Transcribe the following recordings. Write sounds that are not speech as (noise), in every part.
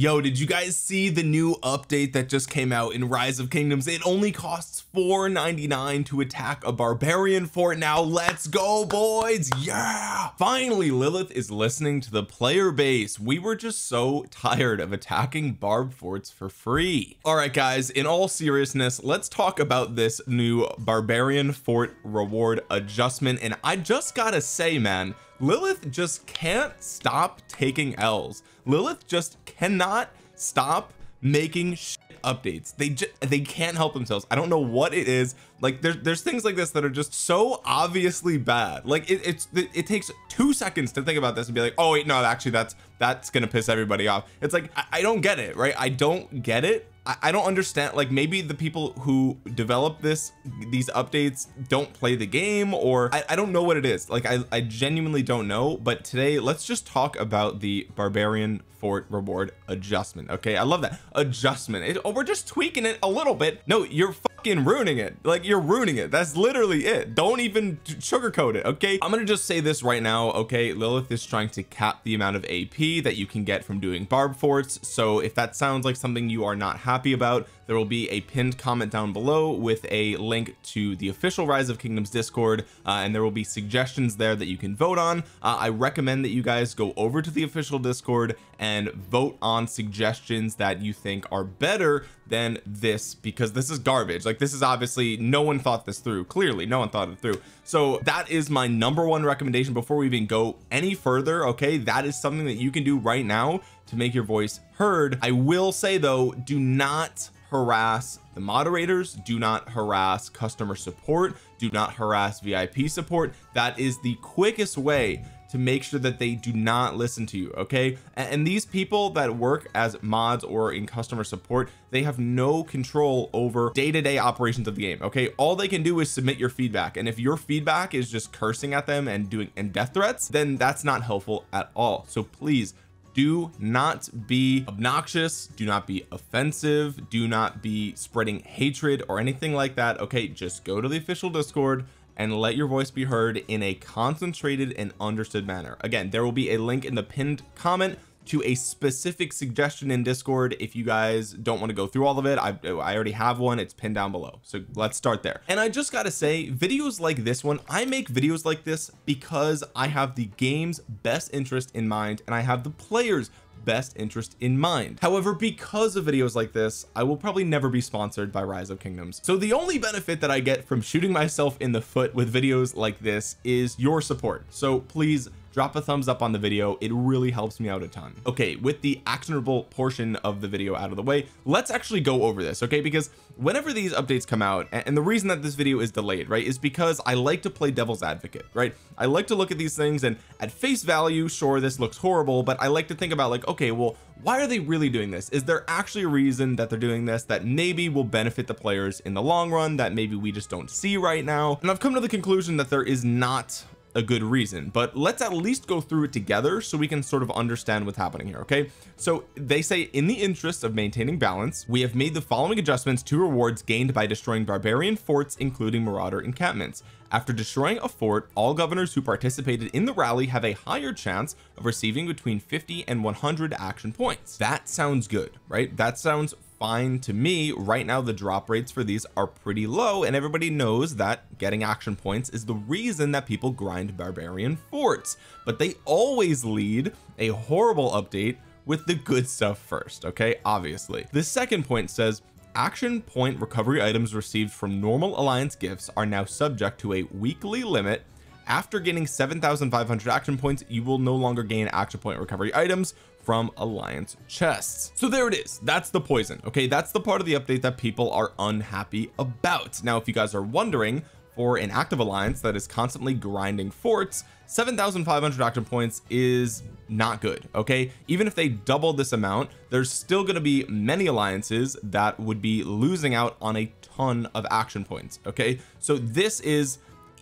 yo did you guys see the new update that just came out in rise of kingdoms? It only costs 4.99 to attack a barbarian fort now. Let's go boys. Yeah. Finally Lilith is listening to the player base. We were just so tired of attacking barb forts for free. All right guys in all seriousness let's talk about this new barbarian fort reward adjustment. And I just gotta say man Lilith just can't stop taking L's. Lilith just cannot stop making updates. They just they can't help themselves. I don't know what it is like there's there's things like this that are just so obviously bad. Like it, it's it, it takes two seconds to think about this and be like oh wait no actually that's that's gonna piss everybody off. It's like I, I don't get it right? I don't get it. I, don't understand like maybe the people who develop this these updates don't play the game or I, I don't know what it is. Like I, I genuinely don't know but today let's just talk about the barbarian fort reward adjustment okay? I love that. Adjustment. It, oh, we're just tweaking it a little bit. No you're fucking ruining it. Like you're ruining it. That's literally it. Don't even sugarcoat it okay? I'm gonna just say this right now okay? Lilith is trying to cap the amount of AP that you can get from doing barb forts. So if that sounds like something you are not happy about there will be a pinned comment down below with a link to the official rise of kingdoms discord uh, and there will be suggestions there that you can vote on. Uh, I recommend that you guys go over to the official discord and vote on suggestions that you think are better than this because this is garbage. Like this is obviously no one thought this through. Clearly no one thought it through. So that is my number one recommendation before we even go any further okay? That is something that you can do right now to make your voice heard. I will say though do not harass the moderators. Do not harass customer support. Do not harass VIP support. That is the quickest way to make sure that they do not listen to you okay? And, these people that work as mods or in customer support they have no control over day-to-day -day operations of the game okay? All they can do is submit your feedback and if your feedback is just cursing at them and doing and death threats then that's not helpful at all. So please do not be obnoxious do not be offensive do not be spreading hatred or anything like that okay? Just go to the official discord and let your voice be heard in a concentrated and understood manner. Again there will be a link in the pinned comment to a specific suggestion in discord if you guys don't want to go through all of it. I, I already have one it's pinned down below. So let's start there. And I just gotta say videos like this one I make videos like this because I have the game's best interest in mind and I have the players best interest in mind. However because of videos like this I will probably never be sponsored by rise of kingdoms. So the only benefit that I get from shooting myself in the foot with videos like this is your support. So please drop a thumbs up on the video. It really helps me out a ton. Okay with the actionable portion of the video out of the way let's actually go over this okay? Because whenever these updates come out and the reason that this video is delayed right is because I like to play devil's advocate right? I like to look at these things and at face value sure this looks horrible but I like to think about like okay well why are they really doing this? Is there actually a reason that they're doing this that maybe will benefit the players in the long run that maybe we just don't see right now? And I've come to the conclusion that there is not a good reason but let's at least go through it together so we can sort of understand what's happening here okay? So they say in the interest of maintaining balance we have made the following adjustments to rewards gained by destroying barbarian forts including marauder encampments. After destroying a fort all governors who participated in the rally have a higher chance of receiving between 50 and 100 action points. That sounds good right? That sounds fine to me. Right now the drop rates for these are pretty low and everybody knows that getting action points is the reason that people grind barbarian forts. But they always lead a horrible update with the good stuff first okay? Obviously. The second point says action point recovery items received from normal alliance gifts are now subject to a weekly limit after gaining 7,500 action points you will no longer gain action point recovery items from alliance chests. So there it is. That's the poison okay? That's the part of the update that people are unhappy about. Now if you guys are wondering for an active alliance that is constantly grinding forts 7,500 action points is not good okay? Even if they double this amount there's still going to be many alliances that would be losing out on a ton of action points okay? So this is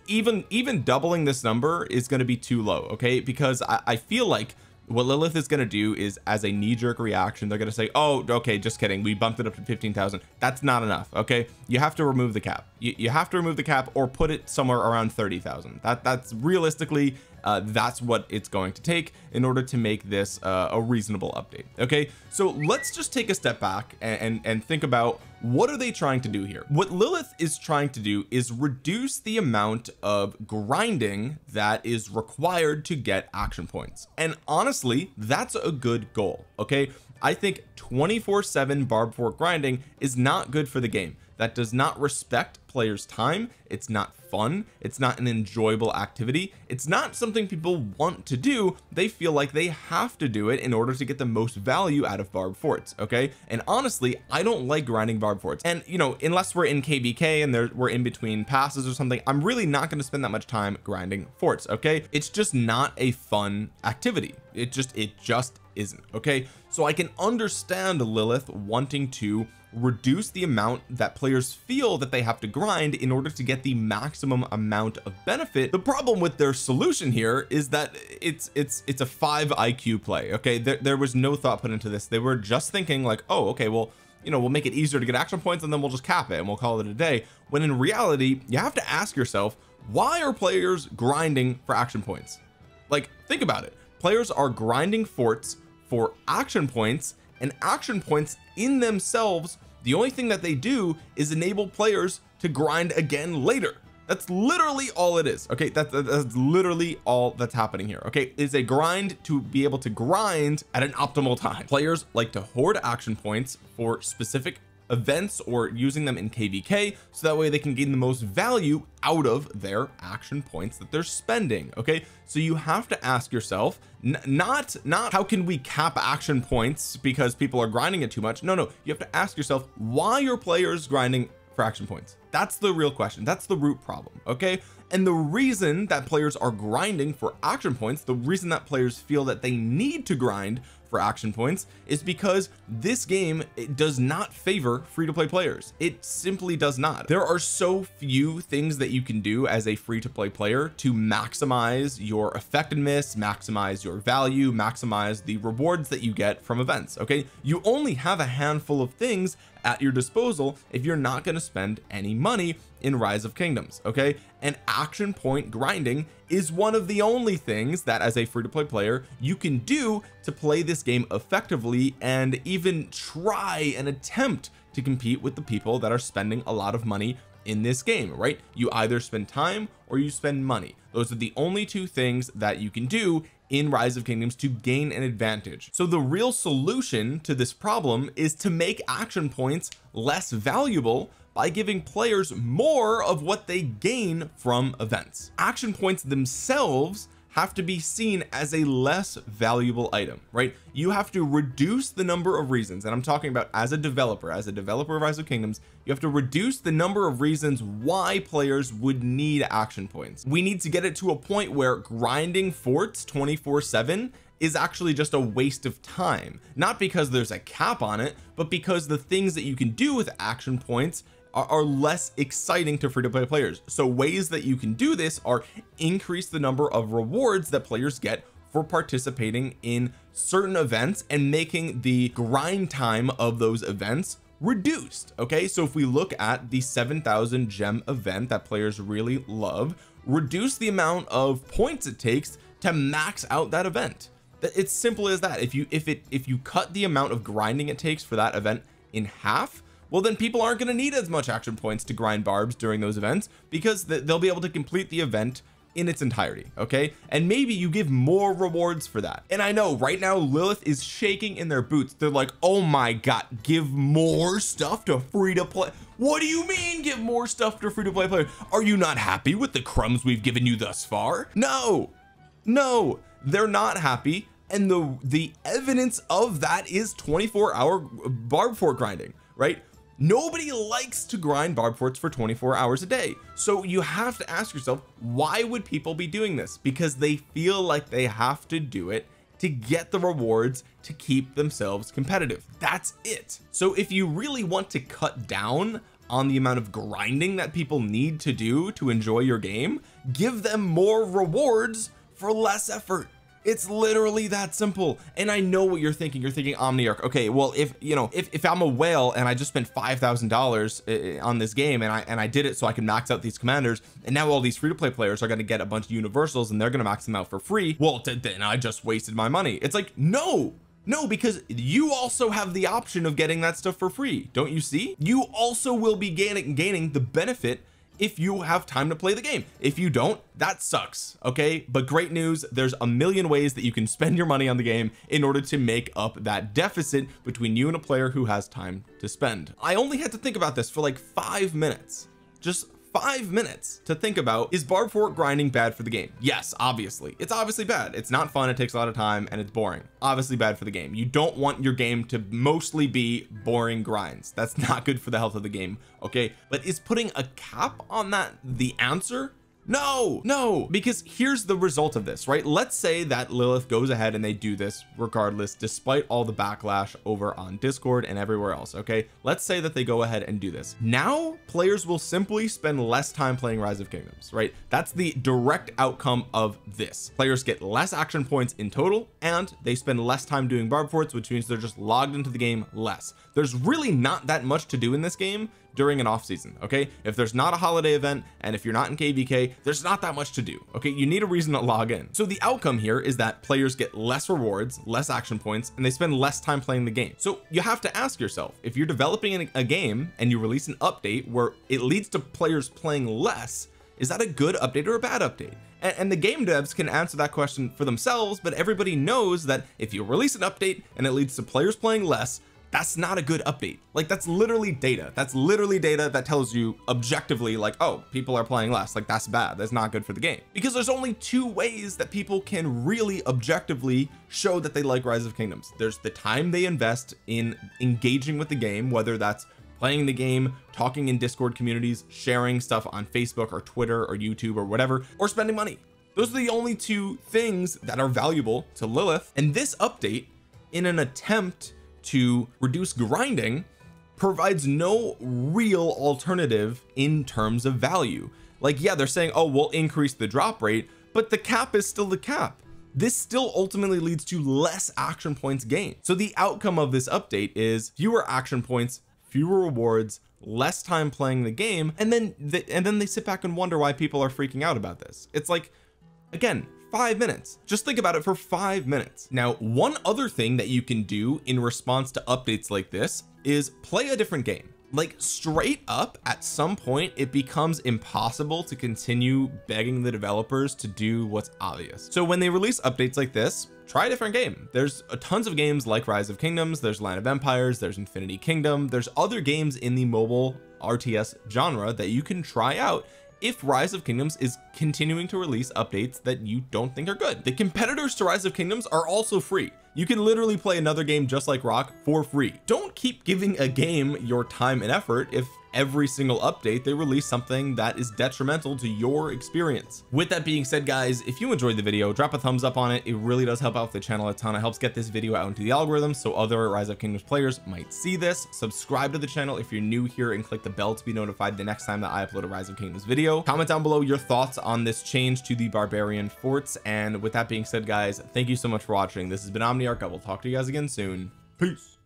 even even doubling this number is going to be too low okay? Because I, I feel like what Lilith is going to do is as a knee-jerk reaction they're going to say oh okay just kidding. We bumped it up to 15,000 that's not enough okay? You have to remove the cap. You, you have to remove the cap or put it somewhere around 30,000 that that's realistically uh, that's what it's going to take in order to make this uh, a reasonable update okay? So let's just take a step back and, and and think about what are they trying to do here? What Lilith is trying to do is reduce the amount of grinding that is required to get action points. And honestly that's a good goal okay? I think 24 7 barb fort grinding is not good for the game that does not respect players time it's not fun it's not an enjoyable activity it's not something people want to do they feel like they have to do it in order to get the most value out of barb forts okay? And honestly I don't like grinding barb forts. And you know unless we're in KVK and there we're in between passes or something I'm really not going to spend that much time grinding forts okay? It's just not a fun activity. It just it just isn't okay so I can understand Lilith wanting to reduce the amount that players feel that they have to grind in order to get the maximum amount of benefit. The problem with their solution here is that it's it's it's a 5 IQ play okay? There, there was no thought put into this. They were just thinking like oh okay well you know we'll make it easier to get action points and then we'll just cap it and we'll call it a day. When in reality you have to ask yourself why are players grinding for action points? Like think about it. Players are grinding forts for action points and action points in themselves the only thing that they do is enable players to grind again later. That's literally all it is okay? That's, literally all that's happening here okay? Is a grind to be able to grind at an optimal time. Players like to hoard action points for specific events or using them in kvk so that way they can gain the most value out of their action points that they're spending okay? So you have to ask yourself not not how can we cap action points because people are grinding it too much? No no you have to ask yourself why your players grinding for action points. That's the real question. That's the root problem okay? And the reason that players are grinding for action points the reason that players feel that they need to grind for action points is because this game does not favor free-to-play players. It simply does not. There are so few things that you can do as a free-to-play player to maximize your effectiveness maximize your value maximize the rewards that you get from events okay? You only have a handful of things at your disposal if you're not going to spend any money in rise of kingdoms okay? And action point grinding is one of the only things that as a free-to-play player you can do to play this game effectively and even try and attempt to compete with the people that are spending a lot of money in this game right? You either spend time or you spend money. Those are the only two things that you can do in rise of kingdoms to gain an advantage. So the real solution to this problem is to make action points less valuable by giving players more of what they gain from events. Action points themselves have to be seen as a less valuable item right? You have to reduce the number of reasons and I'm talking about as a developer as a developer of rise of kingdoms you have to reduce the number of reasons why players would need action points. We need to get it to a point where grinding forts 24 7 is actually just a waste of time. Not because there's a cap on it but because the things that you can do with action points are, are less exciting to free-to-play players. So ways that you can do this are increase the number of rewards that players get for participating in certain events and making the grind time of those events reduced okay? So if we look at the 7,000 gem event that players really love reduce the amount of points it takes to max out that event. It's simple as that. If you if it if you cut the amount of grinding it takes for that event in half well then people aren't going to need as much action points to grind barbs during those events because they'll be able to complete the event in its entirety okay? And maybe you give more rewards for that. And I know right now Lilith is shaking in their boots. They're like oh my god give more stuff to free to play. What do you mean give more stuff to free to play players are you not happy with the crumbs we've given you thus far? No! No! They're not happy and the the evidence of that is 24 hour uh, barb fort grinding right nobody likes to grind barb forts for 24 hours a day. So you have to ask yourself why would people be doing this? Because they feel like they have to do it to get the rewards to keep themselves competitive. That's it. So if you really want to cut down on the amount of grinding that people need to do to enjoy your game give them more rewards for less effort it's literally that simple. And I know what you're thinking. You're thinking Omniarch. Okay well if you know if, if I'm a whale and I just spent five thousand dollars uh, on this game and I and I did it so I can max out these commanders and now all these free-to-play players are going to get a bunch of universals and they're going to max them out for free well then I just wasted my money. It's like no no because you also have the option of getting that stuff for free. Don't you see? You also will be gaining gaining the benefit if you have time to play the game. If you don't that sucks okay? But great news there's a million ways that you can spend your money on the game in order to make up that deficit between you and a player who has time to spend. I only had to think about this for like five minutes. Just five minutes to think about is barb fort grinding bad for the game? Yes obviously. It's obviously bad. It's not fun. It takes a lot of time and it's boring. Obviously bad for the game. You don't want your game to mostly be boring grinds. That's (laughs) not good for the health of the game okay? But is putting a cap on that the answer no no because here's the result of this right? Let's say that Lilith goes ahead and they do this regardless despite all the backlash over on discord and everywhere else okay? Let's say that they go ahead and do this. Now players will simply spend less time playing rise of kingdoms right? That's the direct outcome of this. Players get less action points in total and they spend less time doing barb forts which means they're just logged into the game less. There's really not that much to do in this game during an off season okay? If there's not a holiday event and if you're not in kvk there's not that much to do okay? You need a reason to log in. So the outcome here is that players get less rewards less action points and they spend less time playing the game. So you have to ask yourself if you're developing a game and you release an update where it leads to players playing less is that a good update or a bad update? And, and, the game devs can answer that question for themselves but everybody knows that if you release an update and it leads to players playing less that's not a good update. Like that's literally data. That's literally data that tells you objectively like oh people are playing less. Like that's bad. That's not good for the game. Because there's only two ways that people can really objectively show that they like rise of kingdoms. There's the time they invest in engaging with the game whether that's playing the game talking in discord communities sharing stuff on facebook or twitter or youtube or whatever or spending money. Those are the only two things that are valuable to Lilith. And this update in an attempt to reduce grinding provides no real alternative in terms of value. Like yeah they're saying oh we'll increase the drop rate but the cap is still the cap. This still ultimately leads to less action points gained. So the outcome of this update is fewer action points fewer rewards less time playing the game and then the, and then they sit back and wonder why people are freaking out about this. It's like again five minutes. Just think about it for five minutes. Now one other thing that you can do in response to updates like this is play a different game. Like straight up at some point it becomes impossible to continue begging the developers to do what's obvious. So when they release updates like this try a different game. There's a tons of games like rise of kingdoms there's land of empires there's infinity kingdom there's other games in the mobile RTS genre that you can try out if rise of kingdoms is continuing to release updates that you don't think are good. The competitors to rise of kingdoms are also free. You can literally play another game just like rock for free. Don't keep giving a game your time and effort if every single update they release something that is detrimental to your experience. With that being said guys if you enjoyed the video drop a thumbs up on it. It really does help out the channel a ton. It helps get this video out into the algorithm so other rise of kingdoms players might see this. Subscribe to the channel if you're new here and click the bell to be notified the next time that I upload a rise of kingdoms video. Comment down below your thoughts on this change to the barbarian forts. And with that being said guys thank you so much for watching. This has been Omniarch. I will talk to you guys again soon. Peace